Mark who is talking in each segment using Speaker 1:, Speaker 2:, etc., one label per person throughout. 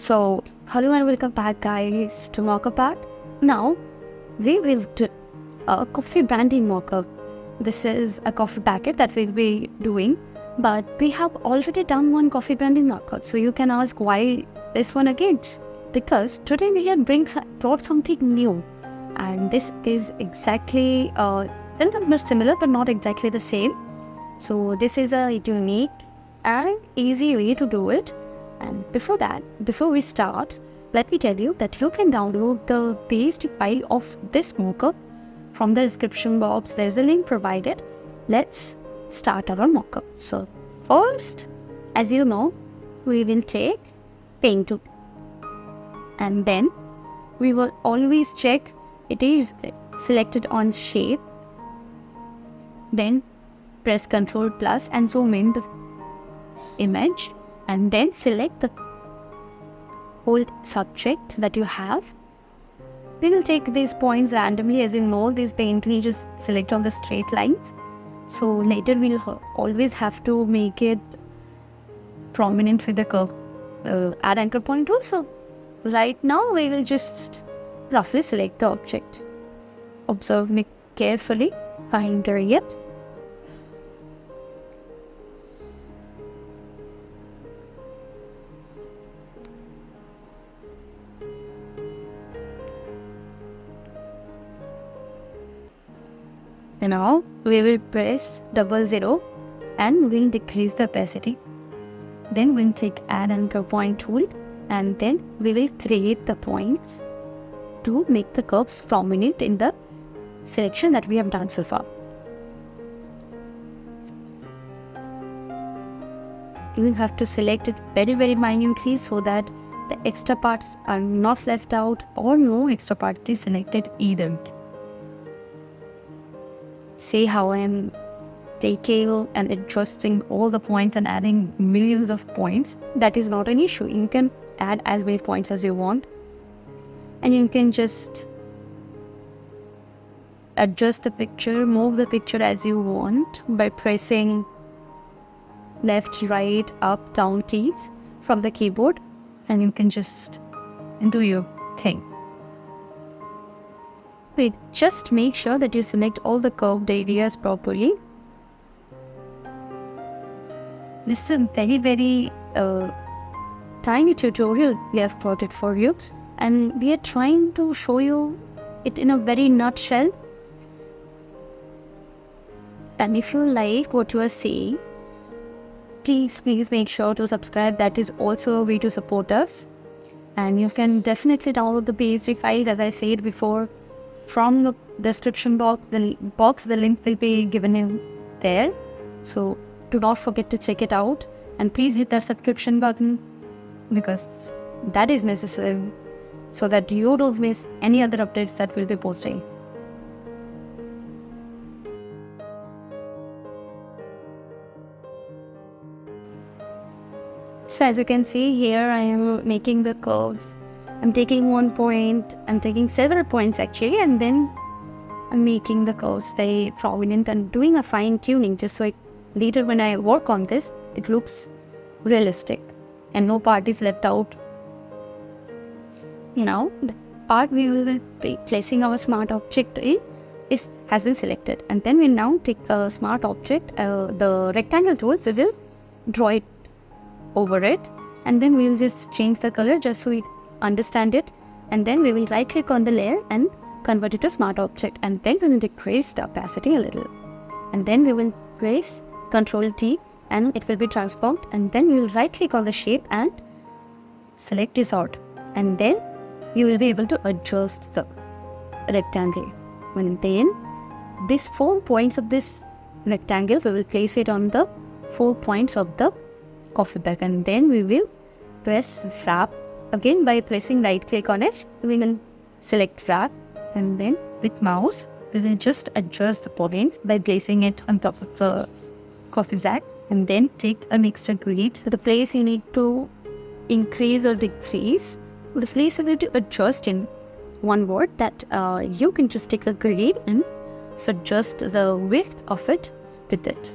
Speaker 1: So, hello and welcome back, guys, to Mockup Art. Now, we will do a coffee branding mock-up. This is a coffee packet that we'll be doing, but we have already done one coffee branding mock-up. So you can ask why this one again? Because today we have bring, brought something new, and this is exactly uh, a little bit similar, but not exactly the same. So this is a unique and easy way to do it. And before that, before we start, let me tell you that you can download the PSD file of this mockup from the description box. There's a link provided. Let's start our mockup. So first, as you know, we will take paint tool. And then we will always check it is selected on shape. Then press Ctrl plus and zoom in the image and then select the whole subject that you have. We will take these points randomly as you know these paint we just select on the straight lines. So later we'll always have to make it prominent with the curve uh, add anchor point tool. So right now we will just roughly select the object. Observe me carefully while doing Now we will press double zero and we'll decrease the opacity. Then we'll take add anchor point tool and then we will create the points to make the curves prominent in the selection that we have done so far. You will have to select it very very minutely so that the extra parts are not left out or no extra part is selected either see how I am taking and adjusting all the points and adding millions of points, that is not an issue. You can add as many points as you want. And you can just adjust the picture, move the picture as you want by pressing left, right, up, down keys from the keyboard. And you can just do your thing. Wait, just make sure that you select all the curved areas properly. This is a very, very uh, tiny tutorial we have brought it for you. And we are trying to show you it in a very nutshell. And if you like what you are seeing, please, please make sure to subscribe. That is also a way to support us. And you can definitely download the PSD files as I said before from the description box the box the link will be given in there. So do not forget to check it out and please hit that subscription button because that is necessary so that you don't miss any other updates that we'll be posting. So as you can see here i am making the curves I'm taking one point, I'm taking several points actually, and then I'm making the curves very prominent and doing a fine tuning just so it, later when I work on this, it looks realistic and no part is left out. Now, the part we will be placing our smart object in is has been selected and then we now take a smart object, uh, the rectangle tool, we will draw it over it and then we'll just change the color just so it understand it and then we will right click on the layer and convert it to smart object and then we will decrease the opacity a little. And then we will press Ctrl T and it will be transformed and then we will right click on the shape and select distort and then you will be able to adjust the rectangle. And then these four points of this rectangle we will place it on the four points of the coffee bag and then we will press warp Again, by pressing right click on it, we will select warp and then with mouse, we will just adjust the point by placing it on top of the coffee sack and then take an extra grid. The place you need to increase or decrease, the place you need to adjust in one word that uh, you can just take a grid and adjust the width of it with it.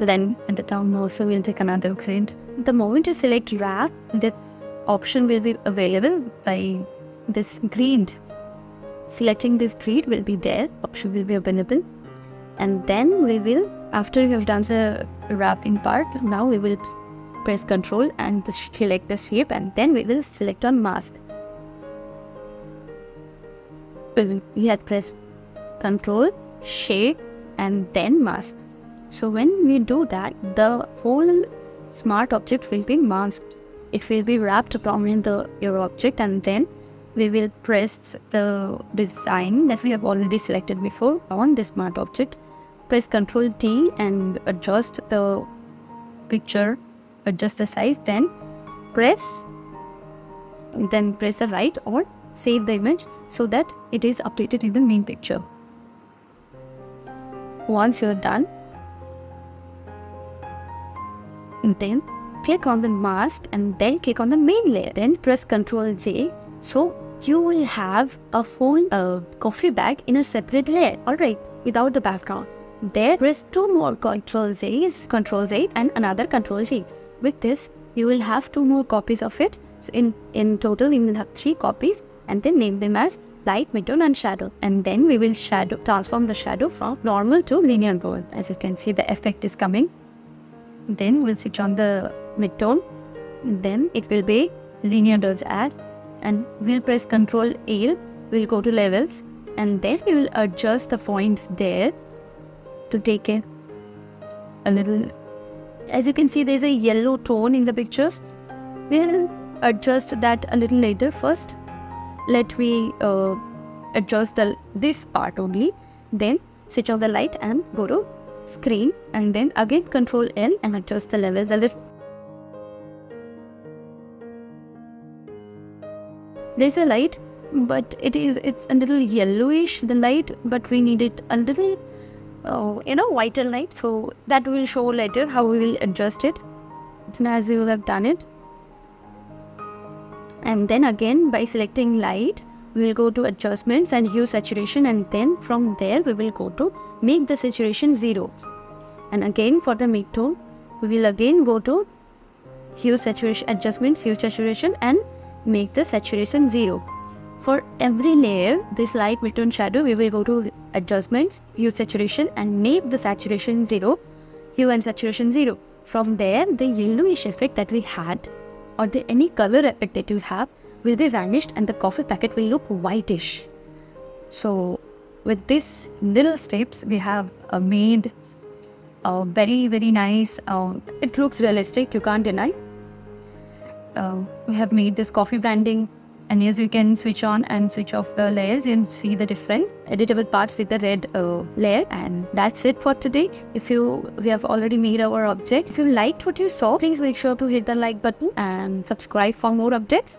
Speaker 1: Then at the down also we'll take another grid. The moment you select warp, this option will be available by this grid. Selecting this grid will be there, option will be available. And then we will, after we have done the warping part, now we will press Ctrl and select the shape and then we will select on mask. We have pressed Ctrl, shape and then mask. So when we do that, the whole smart object will be masked. It will be wrapped around the your object and then we will press the design that we have already selected before on the smart object. Press Ctrl T and adjust the picture, adjust the size, then press then press the right or save the image so that it is updated in the main picture. Once you're done, then click on the mask and then click on the main layer. Then press Ctrl J. So you will have a full uh, coffee bag in a separate layer. Alright, without the background. There press two more Ctrl J's, Ctrl Z and another Ctrl J. With this, you will have two more copies of it. So in, in total, you will have three copies and then name them as light, midtone and shadow. And then we will shadow transform the shadow from normal to linear mode. As you can see, the effect is coming then we'll switch on the midtone. Then it will be linear dodge add. And we'll press ctrl a we'll go to levels. And then we will adjust the points there to take it a little as you can see there's a yellow tone in the pictures. We'll adjust that a little later. First let me uh, adjust the this part only. Then switch on the light and go to screen and then again control L and adjust the levels a little. There's a light but it is it's a little yellowish the light but we need it a little uh, you know whiter light. So that will show later how we will adjust it. As you have done it. And then again by selecting light we will go to adjustments and hue saturation and then from there we will go to make the saturation 0 and again for the midtone we will again go to hue saturation adjustments hue saturation and make the saturation 0 for every layer this light midtone shadow we will go to adjustments hue saturation and make the saturation 0 hue and saturation 0 from there the yellowish effect that we had or the any color effect that you have will be vanished and the coffee packet will look whitish. So with these little steps we have uh, made a very very nice uh, it looks realistic you can't deny. Uh, we have made this coffee branding and as you can switch on and switch off the layers and see the different editable parts with the red uh, layer and that's it for today. If you we have already made our object. If you liked what you saw please make sure to hit the like button and subscribe for more updates